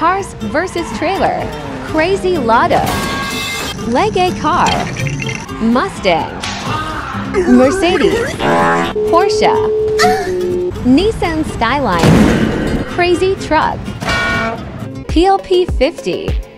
Cars vs. Trailer, Crazy Lotto, Leg Car, Mustang, Mercedes, Porsche, Nissan Skyline, Crazy Truck, PLP 50,